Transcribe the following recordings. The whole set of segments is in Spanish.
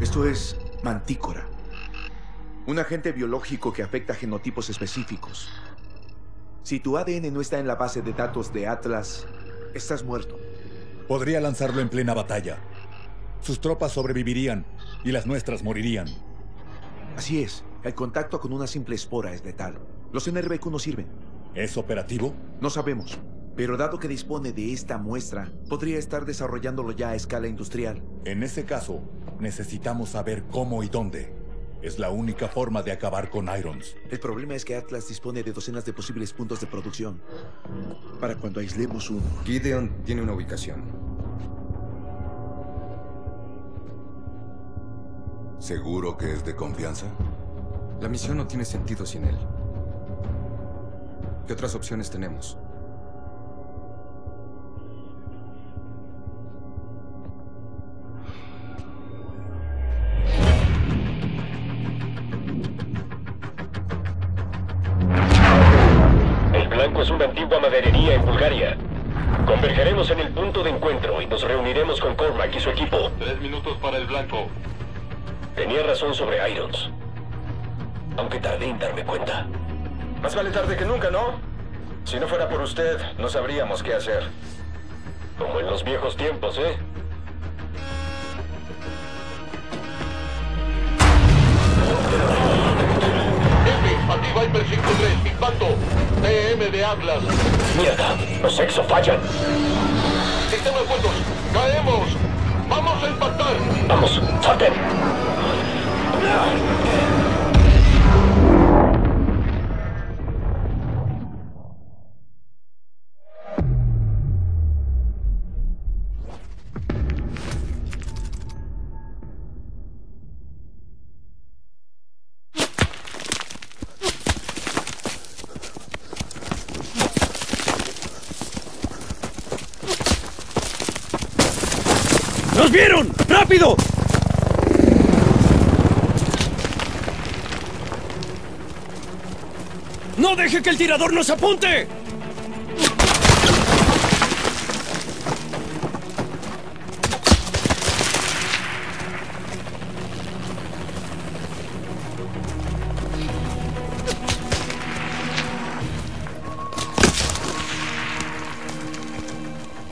Esto es mantícora. Un agente biológico que afecta genotipos específicos. Si tu ADN no está en la base de datos de Atlas, estás muerto. Podría lanzarlo en plena batalla. Sus tropas sobrevivirían y las nuestras morirían. Así es. El contacto con una simple espora es letal. Los NRBQ no sirven. ¿Es operativo? No sabemos. Pero dado que dispone de esta muestra, podría estar desarrollándolo ya a escala industrial. En ese caso, necesitamos saber cómo y dónde. Es la única forma de acabar con Irons. El problema es que Atlas dispone de docenas de posibles puntos de producción. Para cuando aislemos uno. Gideon tiene una ubicación. ¿Seguro que es de confianza? La misión no tiene sentido sin él. ¿Qué otras opciones tenemos? Es una antigua maderería en Bulgaria. Convergeremos en el punto de encuentro y nos reuniremos con Cormac y su equipo. Tres minutos para el blanco. Tenía razón sobre Irons. Aunque tardé en darme cuenta. Más vale tarde que nunca, ¿no? Si no fuera por usted, no sabríamos qué hacer. Como en los viejos tiempos, ¿eh? F, a ti Viper 5-3, impacto. TM de Atlas. ¡Mierda! ¡Los exo fallan! Sistema ocultos. Caemos. Vamos a impactar. ¡Vamos! ¡Salten! ¡Nos vieron! ¡Rápido! ¡No deje que el tirador nos apunte!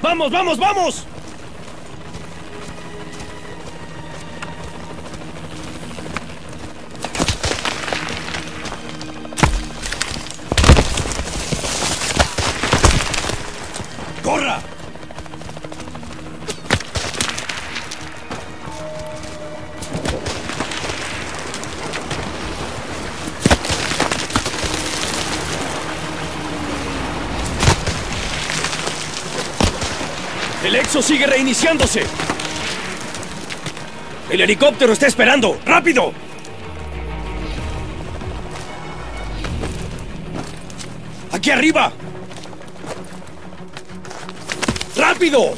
¡Vamos, vamos, vamos! Sigue reiniciándose. El helicóptero está esperando. ¡Rápido! ¡Aquí arriba! ¡Rápido!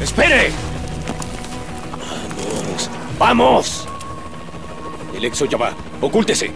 ¡Espere! ¡Vamos! El exo ya va. Ocúltese.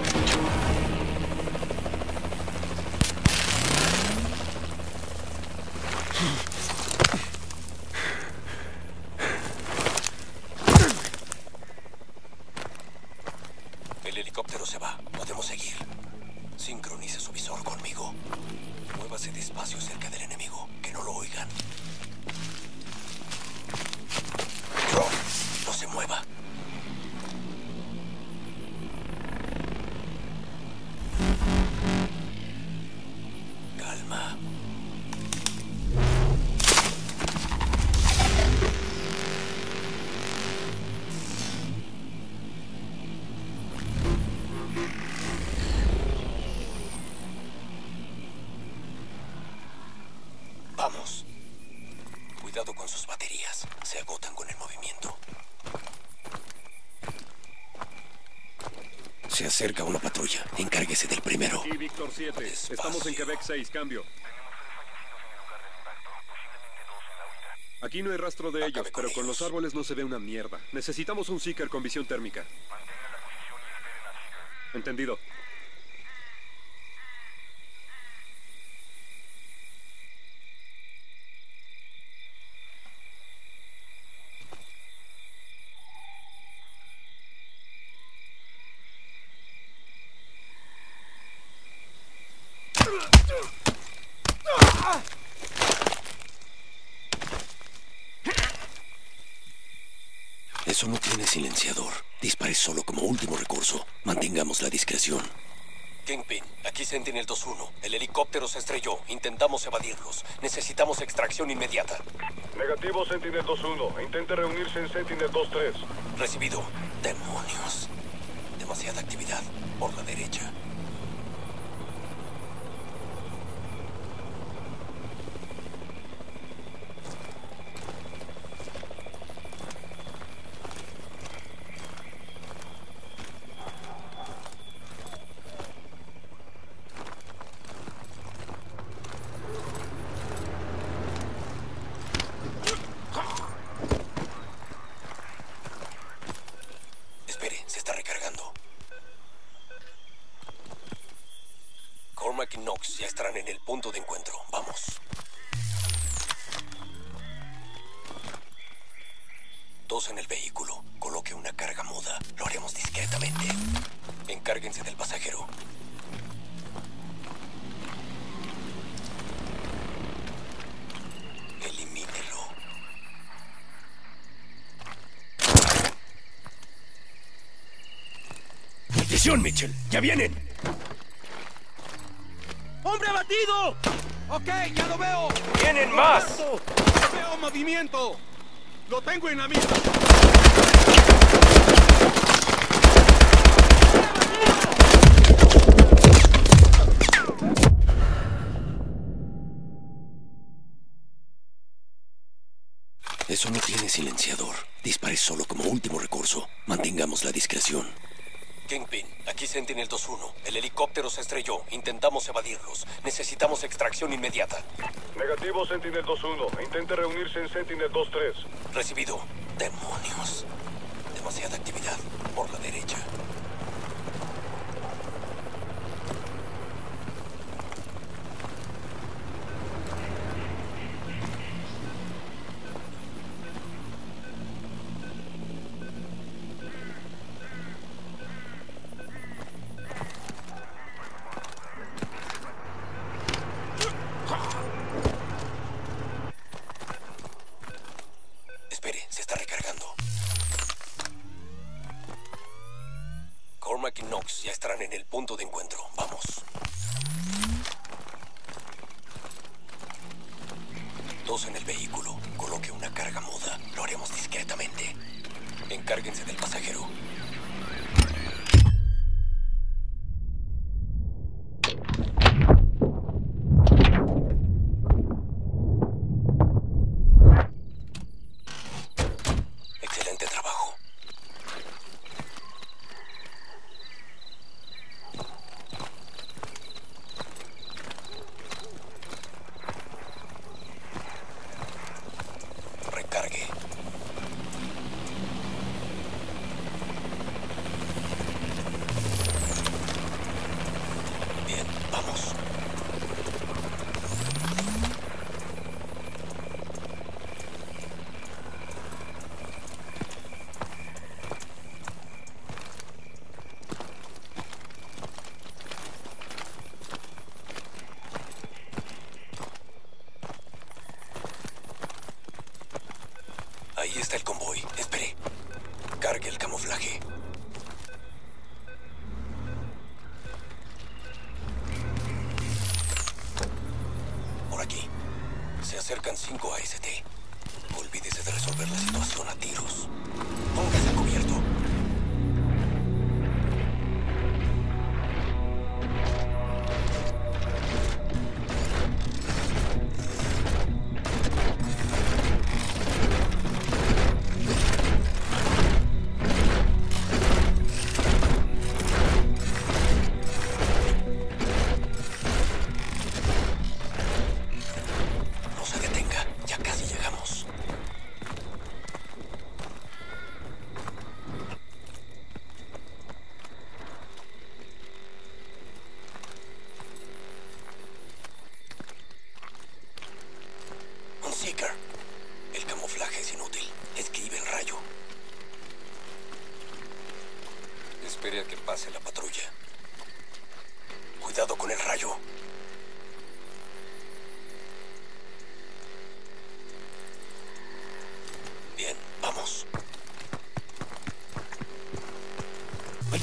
Acerca una patrulla. Encárguese del primero. Y Víctor 7. Estamos en Quebec 6. Cambio. Aquí no hay rastro de ellos, pero con los árboles no se ve una mierda. Necesitamos un Seeker con visión térmica. Entendido. Eso no tiene silenciador. Dispare solo como último recurso. Mantengamos la discreción. Kingpin, aquí Sentinel 2-1. El helicóptero se estrelló. Intentamos evadirlos. Necesitamos extracción inmediata. Negativo, Sentinel 2-1. Intente reunirse en Sentinel 2-3. Recibido. Demonios. Demasiada actividad. Por la derecha. ¡Atención, Mitchell! ¡Ya vienen! ¡Hombre abatido! Ok, ya lo veo. ¡Vienen más! Veo movimiento. Lo tengo en la mira. Eso no tiene silenciador. Dispare solo como último recurso. Mantengamos la discreción. Kingpin, aquí Sentinel 2-1. El helicóptero se estrelló. Intentamos evadirlos. Necesitamos extracción inmediata. Negativo, Sentinel 2-1. Intente reunirse en Sentinel 2-3. Recibido. Demonios. Demasiada actividad. Por la derecha.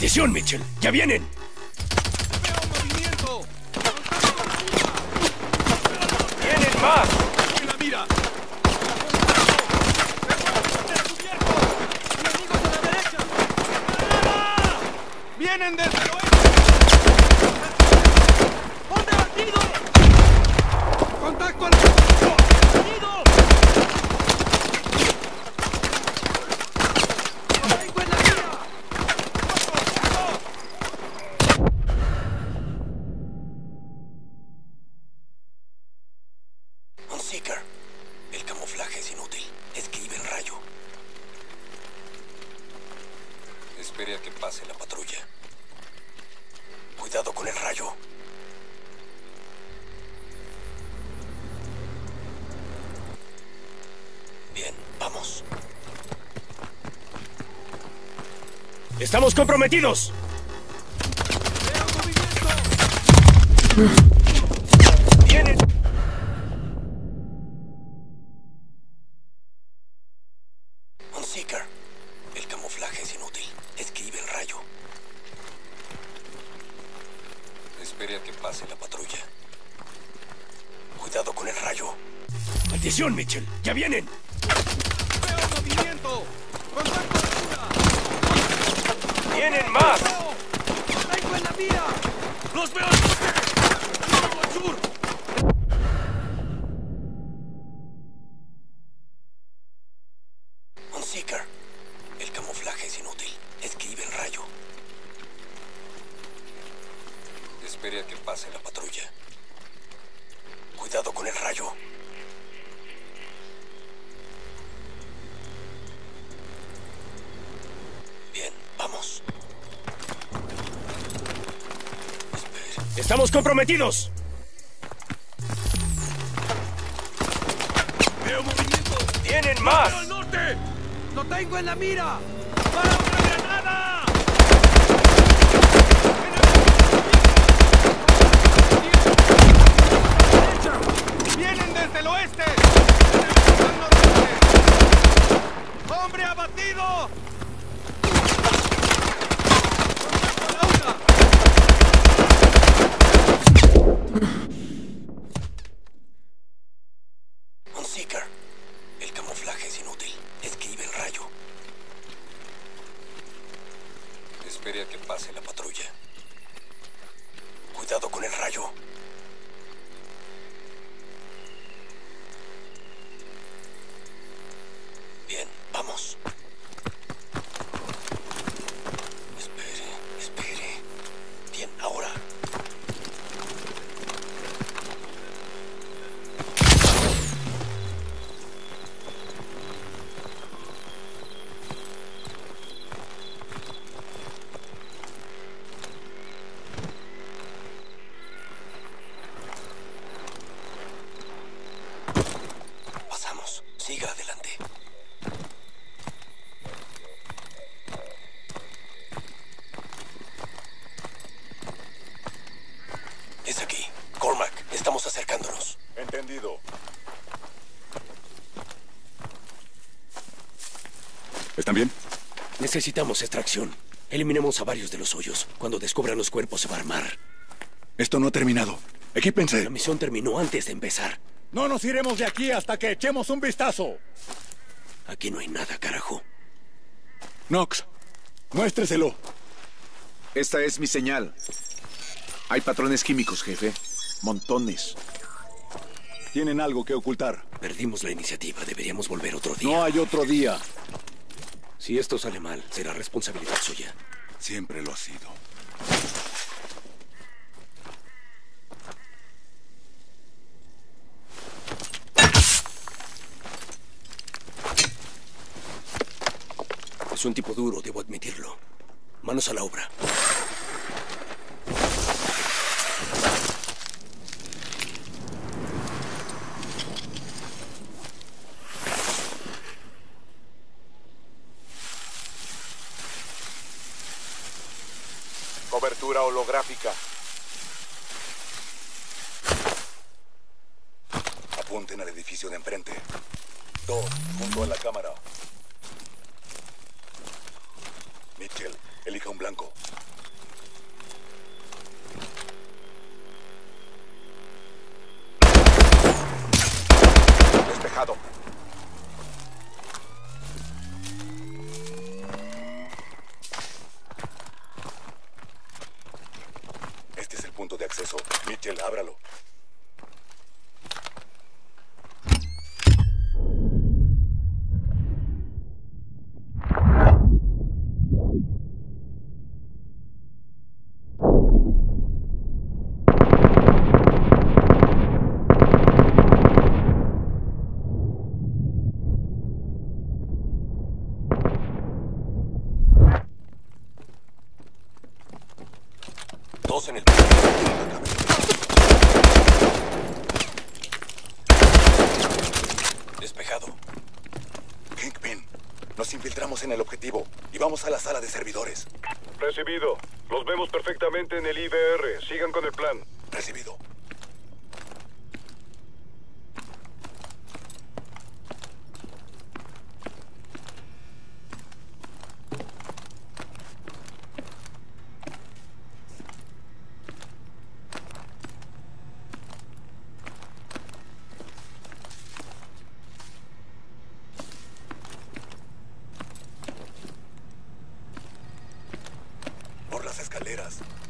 ¡Atención, Mitchell! ¡Ya vienen! ¡Veo movimiento! ¡Vienen más! ¡En la mira! ¡Vienen desde el oeste! ¡Hombre bandido! ¡Contacto al... ¡Bandido! ¡Lo tengo en la mira! Un Seeker. El camuflaje es inútil. Escribe el rayo. Espere a que pase la patrulla. Cuidado con el rayo. Bien, vamos. ¡Estamos comprometidos! ¡Vienen! Un Seeker. El camuflaje es inútil. Escribe el rayo. Espere a que pase la patrulla. Cuidado con el rayo. ¡Atención, Mitchell! ¡Ya vienen! ¡Veo movimiento! ¡Contacto de cura! ¡Vienen más! ¡Lo tengo en la mira! ¡Los veo! ¡Vamos al sur! Un Seeker. El camuflaje es inútil. Escribe el rayo. Espere a que pase la patrulla. Cuidado con el rayo. Bien, vamos. Espere. ¡Estamos comprometidos! ¡Veo movimiento! ¡Vienen más! ¡Al norte! ¡Lo tengo en la mira! ¡Para una granada! ¡Derecha! ¡Vienen desde el oeste! ¡Tenemos al noroeste! ¡Hombre abatido! ¡Contacto a la una! Un Seeker. El camuflaje es inútil. Escribe el rayo. Espere a que pase la patrulla. Cuidado con el rayo. Bien, vamos. Espere, espere. Bien, ahora. Pasamos. Siga adelante. Es aquí. Cormac, estamos acercándonos. Entendido. ¿Están bien? Necesitamos extracción. Eliminemos a varios de los hoyos. Cuando descubran los cuerpos se va a armar. Esto no ha terminado. Equípense. La misión terminó antes de empezar. No nos iremos de aquí hasta que echemos un vistazo. Aquí no hay nada, carajo. Nox, muéstreselo. Esta es mi señal. Hay patrones químicos, jefe. Montones. Tienen algo que ocultar. Perdimos la iniciativa. Deberíamos volver otro día. No hay otro día. Si esto sale mal, será responsabilidad suya. Siempre lo ha sido. Es un tipo duro, debo admitirlo. Manos a la obra.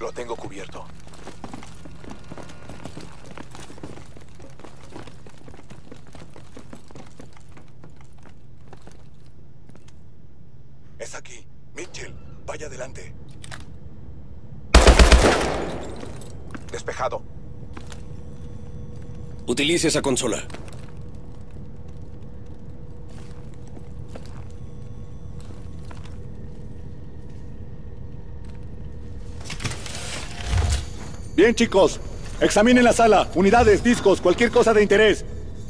Lo tengo cubierto. Es aquí. Mitchell, vaya adelante. Despejado. Utilice esa consola. Bien, chicos. Examinen la sala. Unidades, discos, cualquier cosa de interés.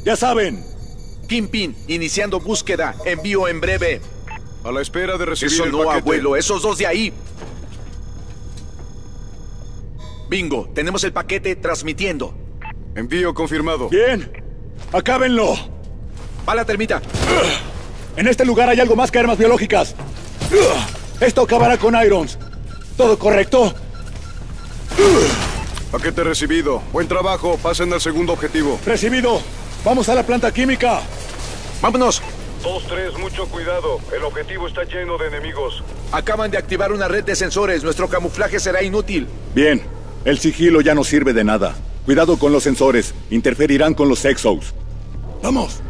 Ya saben. Kingpin, iniciando búsqueda. Envío en breve. A la espera de recibir Eso el no, paquete. abuelo. Esos dos de ahí. Bingo, tenemos el paquete transmitiendo. Envío confirmado. Bien. Acábenlo. Va la termita. En este lugar hay algo más que armas biológicas. Esto acabará con Irons. ¿Todo correcto? Paquete recibido. Buen trabajo. Pasen al segundo objetivo. Recibido. Vamos a la planta química. Vámonos. 2-3, mucho cuidado. El objetivo está lleno de enemigos. Acaban de activar una red de sensores. Nuestro camuflaje será inútil. Bien. El sigilo ya no sirve de nada. Cuidado con los sensores. Interferirán con los Exos. ¡Vamos!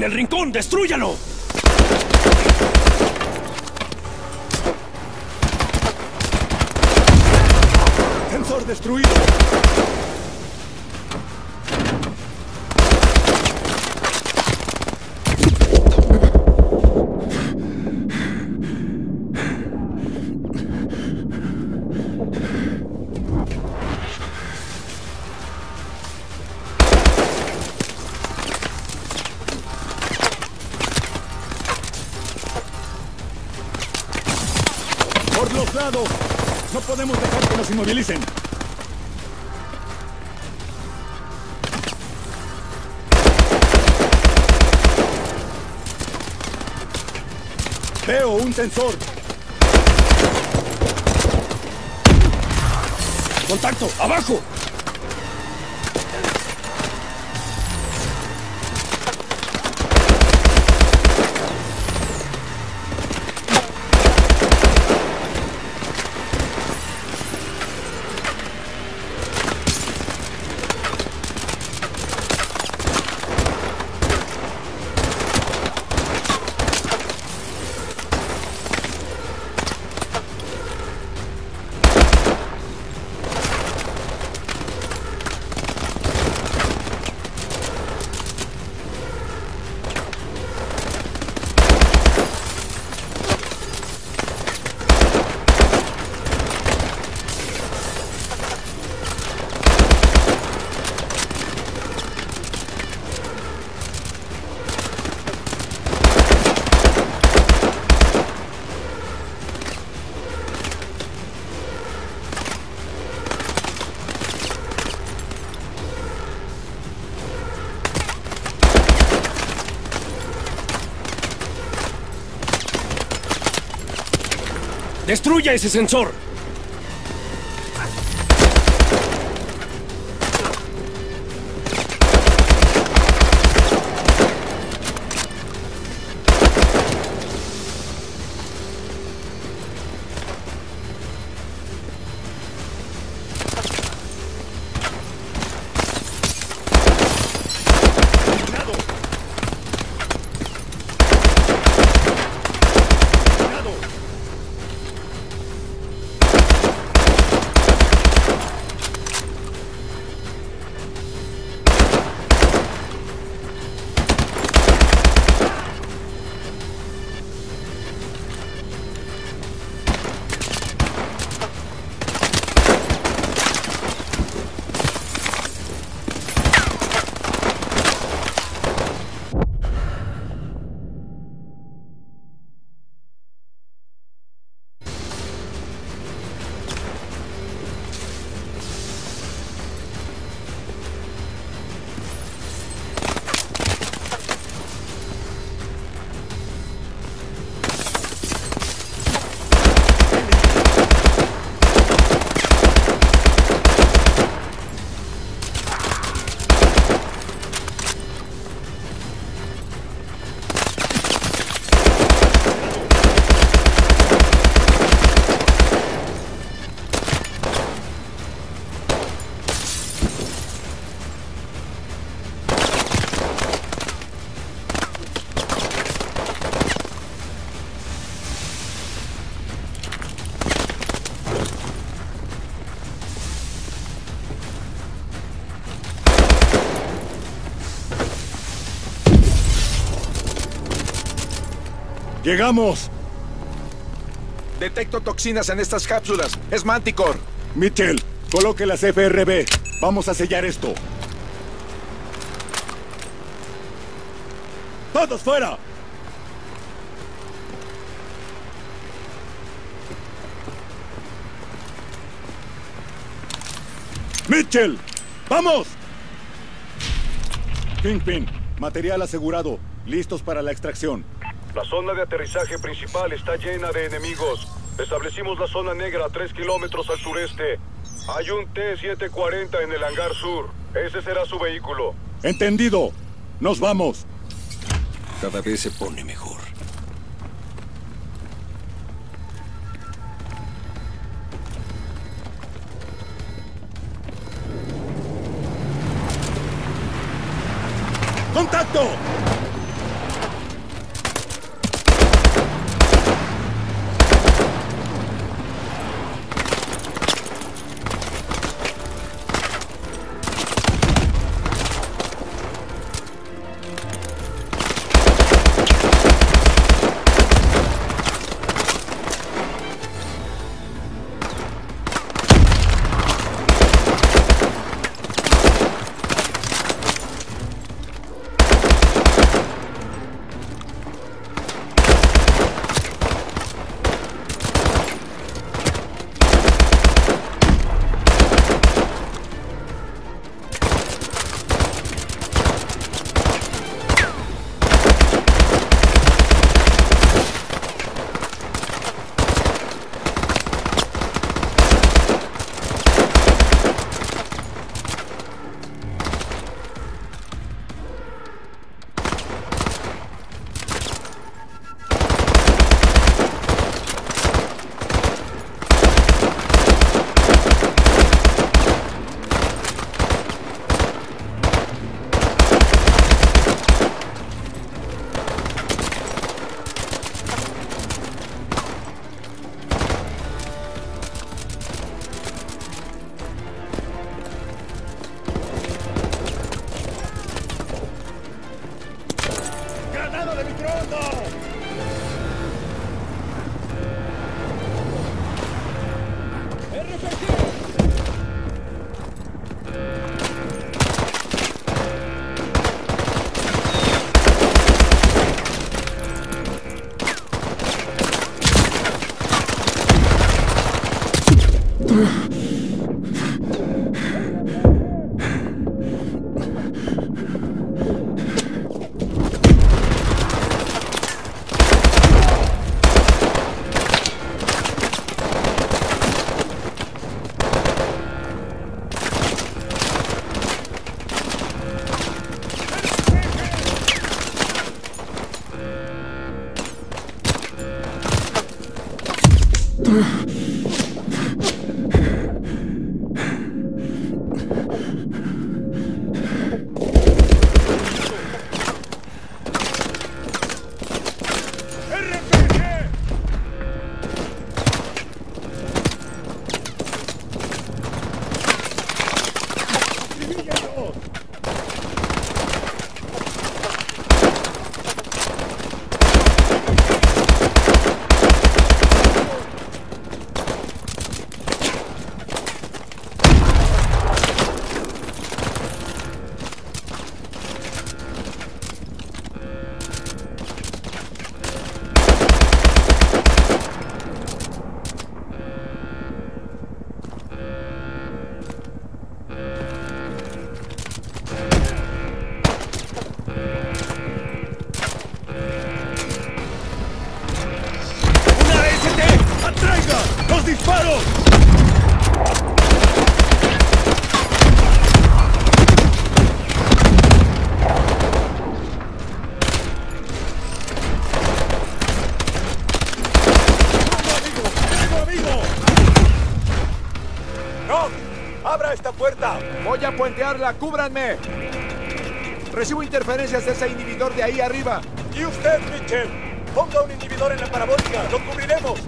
¡En el rincón! ¡Destrúyalo! Veo un sensor. ¡Contacto! ¡Abajo! ¡Destruya ese sensor! ¡Llegamos! Detecto toxinas en estas cápsulas. Es Manticore. Mitchell, coloque las FRB. Vamos a sellar esto. ¡Todos fuera! ¡Mitchell! ¡Vamos! Kingpin, material asegurado. Listos para la extracción. La zona de aterrizaje principal está llena de enemigos. Establecimos la zona negra a 3 kilómetros al sureste. Hay un T-740 en el hangar sur. Ese será su vehículo. Entendido. Nos vamos. Cada vez se pone mejor. ¡Contacto! through. A puentearla, cúbranme. Recibo interferencias de ese inhibidor de ahí arriba. ¿Y usted, Mitchell? Ponga un inhibidor en la parabólica. ¡Lo cubriremos!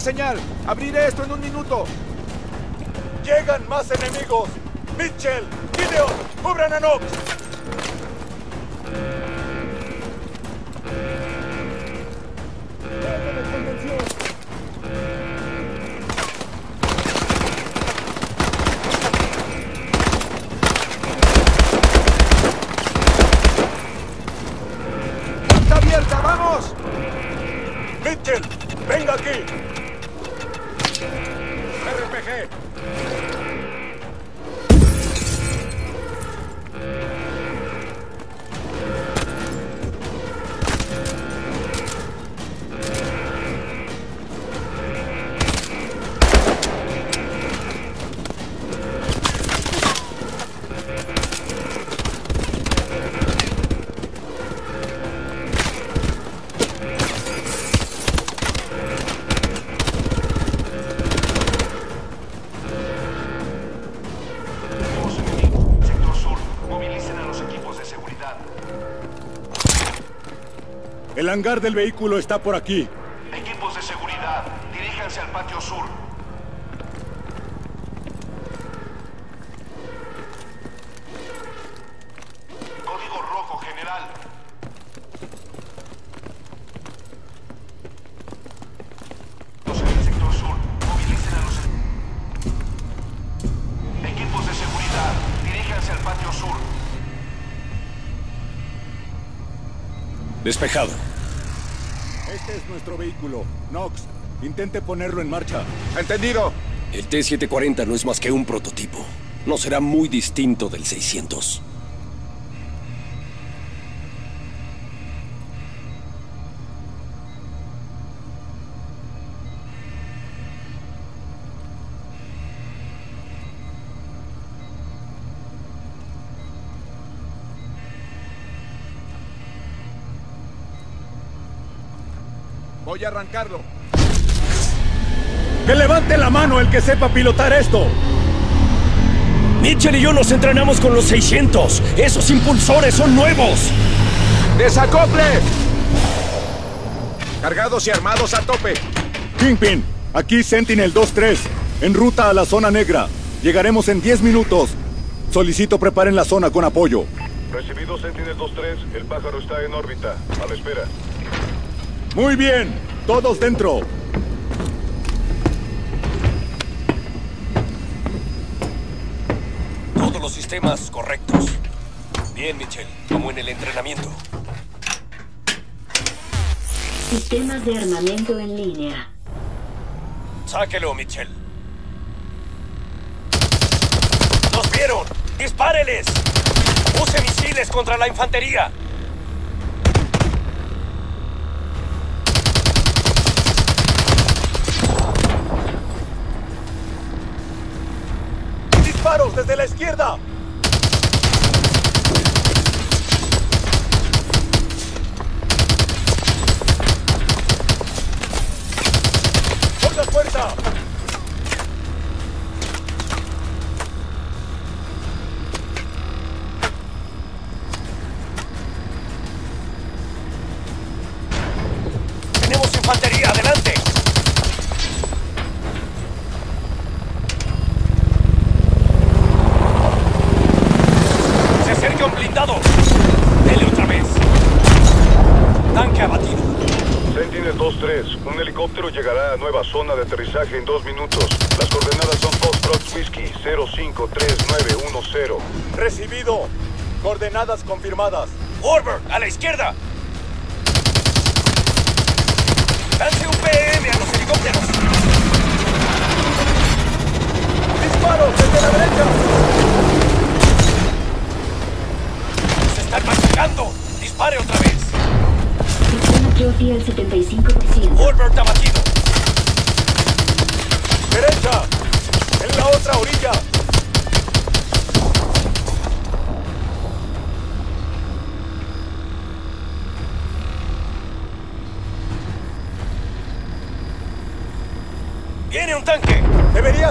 Señal. Abriré esto en un minuto. ¡Llegan más enemigos! ¡Mitchell! ¡Gideon! ¡Cubran a Nox! El hangar del vehículo está por aquí. Equipos de seguridad, diríjanse al patio sur. Código rojo, general. Los en el sector sur, movilicen a los equipos de seguridad, diríjanse al patio sur. Despejado. Este es nuestro vehículo. Nox, intente ponerlo en marcha. Entendido. El T-740 no es más que un prototipo. No será muy distinto del 600. Voy a arrancarlo. ¡Que levante la mano el que sepa pilotar esto! Mitchell y yo nos entrenamos con los 600. Esos impulsores son nuevos. ¡Desacople! Cargados y armados a tope. Kingpin, aquí Sentinel 2-3, en ruta a la zona negra. Llegaremos en 10 minutos. Solicito preparen la zona con apoyo. Recibido Sentinel 2-3, el pájaro está en órbita. A la espera. Muy bien, todos dentro. Todos los sistemas correctos. Bien, Mitchell, como en el entrenamiento. Sistemas de armamento en línea. Sáquelo, Mitchell. ¡Nos vieron! ¡Dispáreles! ¡Use misiles contra la infantería! ¡Disparos desde la izquierda! ¡Ponga fuerza! ¡Tenemos aterrizaje en dos minutos. Las coordenadas son Foxtrot Whiskey 053910. Recibido. Coordenadas confirmadas. ¡Orbert, a la izquierda!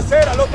Ser al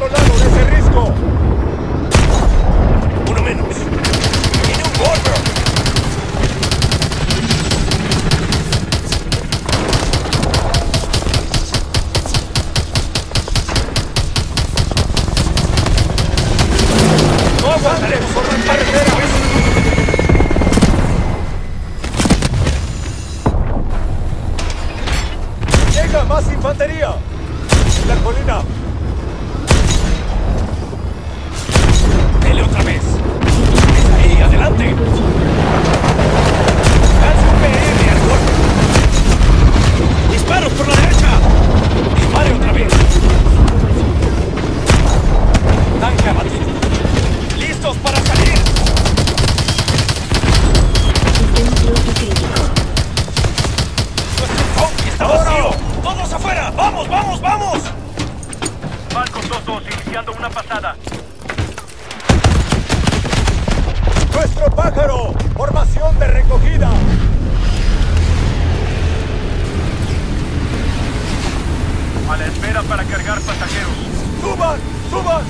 iniciando una pasada. ¡Nuestro pájaro! ¡Formación de recogida! A la espera para cargar pasajeros. ¡Suban! ¡Suban!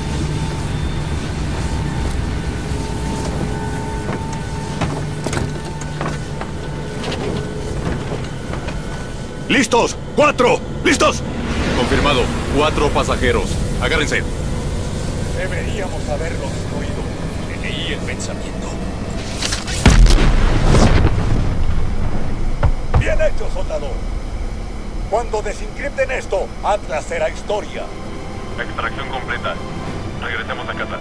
¡Listos! ¡Cuatro! ¡Listos! Confirmado. Cuatro pasajeros. Agárrense. Deberíamos haberlo destruido. Leí el pensamiento. Bien hecho, soldado. Cuando desencripten esto, Atlas será historia. Extracción completa. Regresemos a casa.